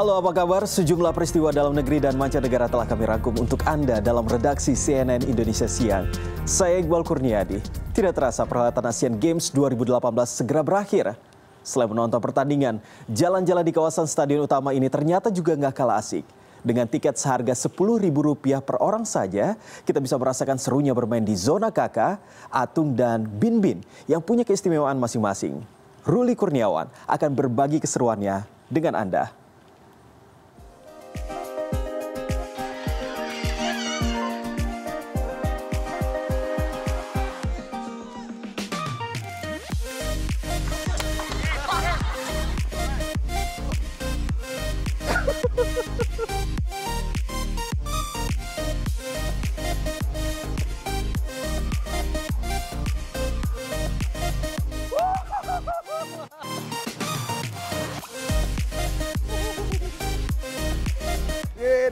Halo apa kabar? Sejumlah peristiwa dalam negeri dan mancanegara telah kami rangkum untuk Anda dalam redaksi CNN Indonesia Siang. Saya Iqbal Kurniadi. Tidak terasa perhelatan Asian Games 2018 segera berakhir. Selain menonton pertandingan, jalan-jalan di kawasan stadion utama ini ternyata juga nggak kalah asik. Dengan tiket seharga Rp10.000 per orang saja, kita bisa merasakan serunya bermain di zona KK, Atung, dan Bin Bin yang punya keistimewaan masing-masing. Ruli Kurniawan akan berbagi keseruannya dengan Anda.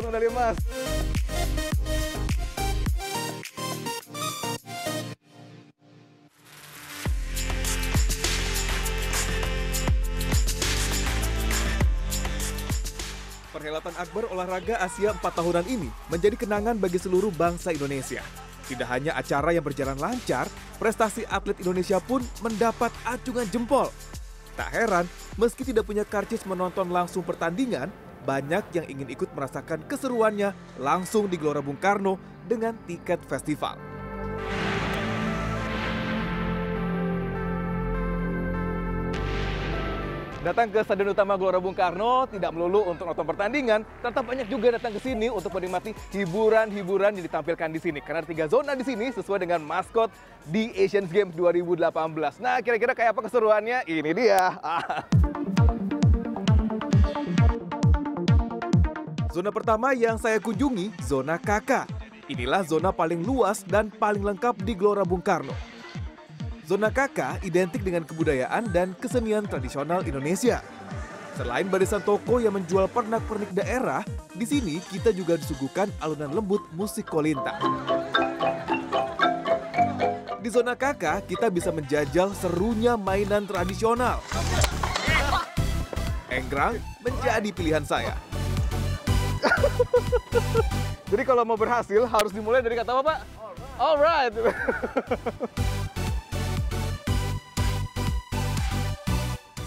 Dapat medali emas. Perhelatan Akbar Olahraga Asia 4 tahunan ini menjadi kenangan bagi seluruh bangsa Indonesia. Tidak hanya acara yang berjalan lancar, prestasi atlet Indonesia pun mendapat acungan jempol. Tak heran, meski tidak punya karcis menonton langsung pertandingan, banyak yang ingin ikut merasakan keseruannya langsung di Gelora Bung Karno dengan tiket festival. Datang ke Stadion Utama Gelora Bung Karno tidak melulu untuk nonton pertandingan, tetap banyak juga datang ke sini untuk menikmati hiburan-hiburan yang ditampilkan di sini. Karena ada tiga zona di sini sesuai dengan maskot di Asian Games 2018. Nah, kira-kira kayak apa keseruannya? Ini dia. Zona pertama yang saya kunjungi, zona KK. Inilah zona paling luas dan paling lengkap di Gelora Bung Karno. Zona KK identik dengan kebudayaan dan kesenian tradisional Indonesia. Selain barisan toko yang menjual pernak-pernik daerah, di sini kita juga disuguhkan alunan lembut musik kolintang. Di zona KK, kita bisa menjajal serunya mainan tradisional. Enggrang menjadi pilihan saya. Jadi kalau mau berhasil harus dimulai dari kata apa, Pak? Alright.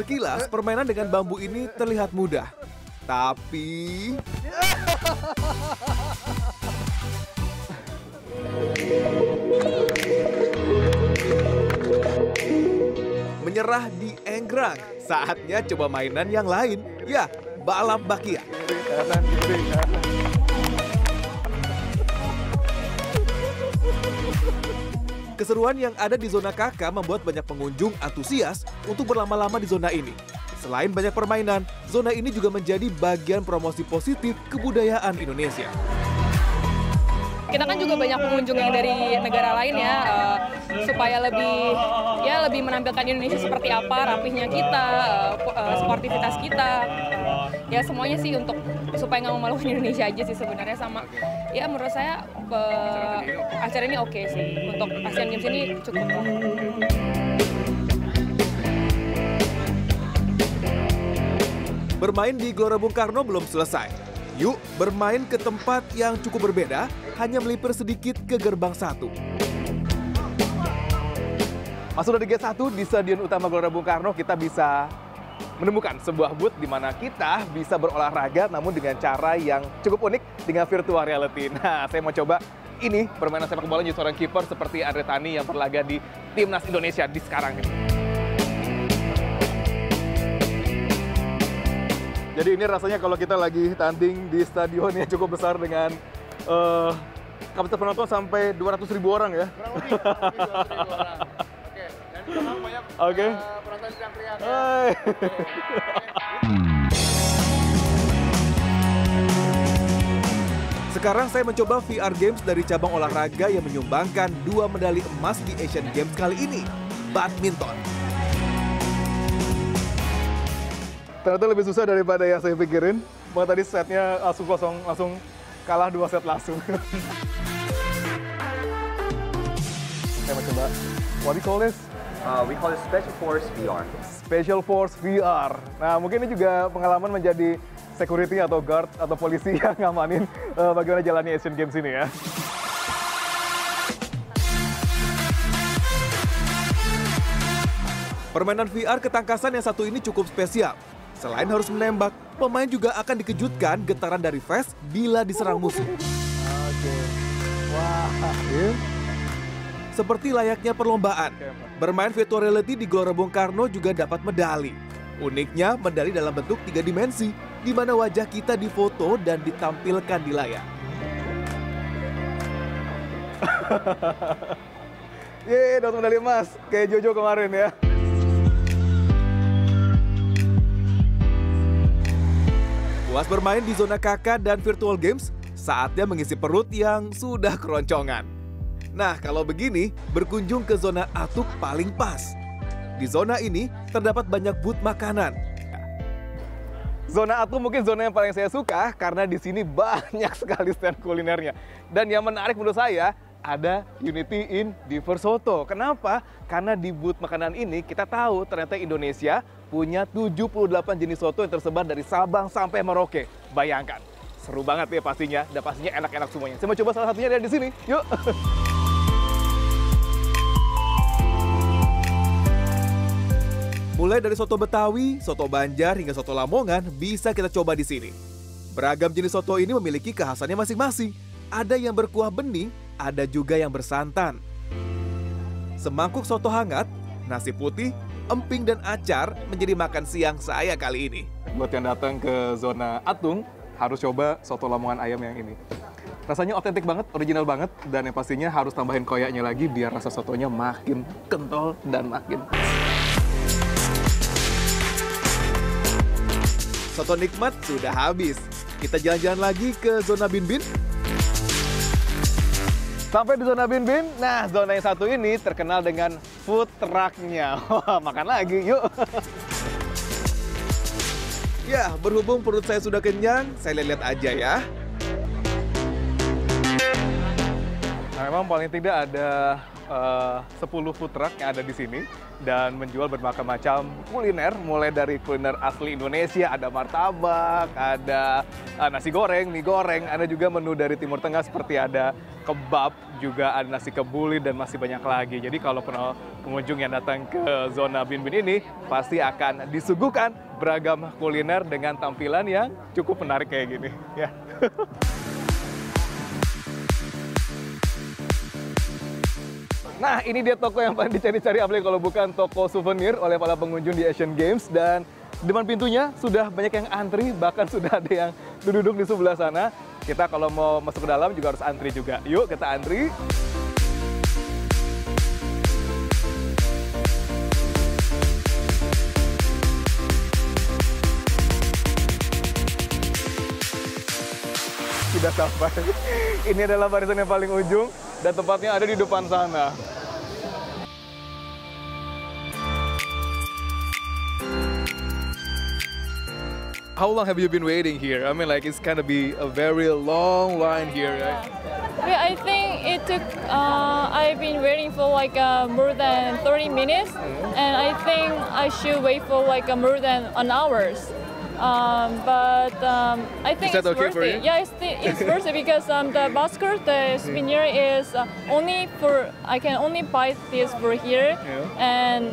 Sekilas permainan dengan bambu ini terlihat mudah. Tapi menyerah di Enggrang. Saatnya coba mainan yang lain. Ya, balap bakia. Kanan, kiri, kanan. Keseruan yang ada di zona KK membuat banyak pengunjung antusias untuk berlama-lama di zona ini. Selain banyak permainan, zona ini juga menjadi bagian promosi positif kebudayaan Indonesia. Kita kan juga banyak pengunjung yang dari negara lain ya, uh, supaya lebih ya lebih menampilkan Indonesia seperti apa, rapihnya kita, uh, uh, sportivitas kita, uh, ya semuanya sih untuk supaya nggak memalukan Indonesia aja sih sebenarnya sama. Ya menurut saya uh, acara ini oke okay sih untuk Asian Games ini cukup. Bermain di Gelora Bung Karno belum selesai. Yuk bermain ke tempat yang cukup berbeda, hanya melipir sedikit ke gerbang satu. Masuk dari gate 1 di Stadion Utama Gelora Bung Karno, kita bisa menemukan sebuah booth di mana kita bisa berolahraga namun dengan cara yang cukup unik dengan virtual reality. Nah, saya mau coba ini permainan sepak bola jadi seorang kiper seperti Andre Tani yang berlaga di timnas Indonesia di sekarang ini. Jadi ini rasanya kalau kita lagi tanding di stadion yang cukup besar dengan uh, kapasitas penonton sampai 200 ribu orang ya. Oke. Okay. Hai. Sekarang saya mencoba VR Games dari cabang olahraga yang menyumbangkan dua medali emas di Asian Games kali ini, badminton. Ternyata lebih susah daripada yang saya pikirin. Bahkan tadi setnya langsung kosong, langsung kalah dua set langsung. saya mau coba. What do you call this? Uh, we call it Special Force VR. Special Force VR. Nah, mungkin ini juga pengalaman menjadi security atau guard atau polisi yang ngamanin uh, bagaimana jalannya Asian Games ini ya. Permainan VR ketangkasan yang satu ini cukup spesial. Selain harus menembak, pemain juga akan dikejutkan getaran dari vest bila diserang musuh. Oke. Wah. Seperti layaknya perlombaan, bermain virtual reality di Gelora Bung Karno juga dapat medali. Uniknya, medali dalam bentuk tiga dimensi, di mana wajah kita difoto dan ditampilkan di layar. Yeay, dapat medali emas. Kayak Jojo kemarin ya. Puas bermain di zona KK dan virtual games, saatnya mengisi perut yang sudah keroncongan. Nah, kalau begini, berkunjung ke zona atuk paling pas. Di zona ini terdapat banyak booth makanan. Zona atuk mungkin zona yang paling saya suka karena di sini banyak sekali stand kulinernya. Dan yang menarik menurut saya, ada Unity in Diversoto. Kenapa? Karena di booth makanan ini kita tahu ternyata Indonesia punya 78 jenis soto yang tersebar dari Sabang sampai Merauke. Bayangkan, seru banget ya pastinya, dan pastinya enak-enak semuanya. Saya mau coba salah satunya dari di sini. Yuk! Mulai dari soto Betawi, soto Banjar, hingga soto Lamongan bisa kita coba di sini. Beragam jenis soto ini memiliki kekhasannya masing-masing. Ada yang berkuah bening, ada juga yang bersantan. Semangkuk soto hangat, nasi putih, emping dan acar menjadi makan siang saya kali ini. Buat yang datang ke zona Atung, harus coba soto lamongan ayam yang ini. Rasanya otentik banget, original banget, dan yang pastinya harus tambahin koyaknya lagi biar rasa sotonya makin kental dan makin Soto nikmat sudah habis. Kita jalan-jalan lagi ke zona Bin Bin. Sampai di zona Bin Bin, nah zona yang satu ini terkenal dengan food truck-nya. Makan lagi, yuk. Ya, berhubung perut saya sudah kenyang, saya lihat aja ya. Nah, memang paling tidak ada eh, 10 food truck yang ada di sini dan menjual berbagai macam kuliner, mulai dari kuliner asli Indonesia, ada martabak, ada eh, nasi goreng, mie goreng, ada juga menu dari Timur Tengah seperti ada kebab, juga ada nasi kebuli dan masih banyak lagi. Jadi kalau pengunjung yang datang ke zona Bin Bin ini pasti akan disuguhkan beragam kuliner dengan tampilan yang cukup menarik kayak gini. Ya. Nah, ini dia toko yang paling dicari-cari apalagi kalau bukan toko souvenir oleh para pengunjung di Asian Games dan di depan pintunya sudah banyak yang antri, bahkan sudah ada yang duduk di sebelah sana. Kita kalau mau masuk ke dalam juga harus antri juga. Yuk, kita antri. Sudah sampai. Ini adalah barisan yang paling ujung dan tempatnya ada di depan sana. How long have you been waiting here? I mean, like it's gonna be a very long line here, right? Yeah, I think it took. Uh, I've been waiting for like uh, more than 30 minutes, and I think I should wait for like uh, more than an hours. Um, but um, I think Is that it's okay worth for it. you? Yeah, it's, it's worth it because um, the basket, the souvenir is uh, only for. I can only buy this for here, Yeah. and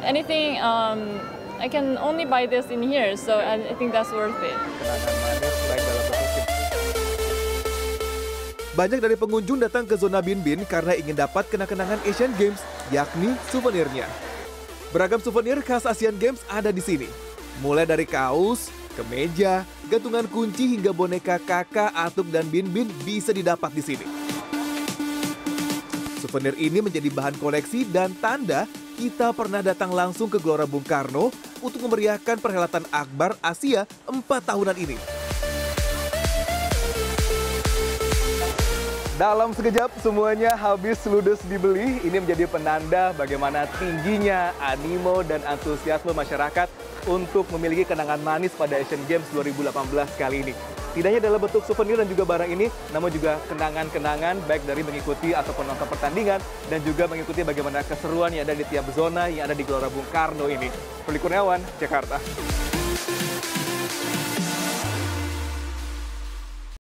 anything. Um, I can only buy this in here, so I I think that's worth it. Banyak dari pengunjung datang ke zona Bin Bin karena ingin dapat kenang-kenangan Asian Games, yakni souvenirnya. Beragam souvenir khas Asian Games ada di sini. Mulai dari kaos, kemeja, gantungan kunci hingga boneka kakak, atuk, dan Bin Bin bisa didapat di sini. Souvenir ini menjadi bahan koleksi dan tanda kita pernah datang langsung ke Gelora Bung Karno untuk memeriahkan perhelatan Akbar Asia 4 tahunan ini. Dalam sekejap semuanya habis ludes dibeli. Ini menjadi penanda bagaimana tingginya animo dan antusiasme masyarakat untuk memiliki kenangan manis pada Asian Games 2018 kali ini. Tidak hanya dalam bentuk souvenir dan juga barang ini, namun juga kenangan-kenangan baik dari mengikuti ataupun nonton pertandingan dan juga mengikuti bagaimana keseruan yang ada di tiap zona yang ada di Gelora Bung Karno ini. Ruli Kurniawan, Jakarta.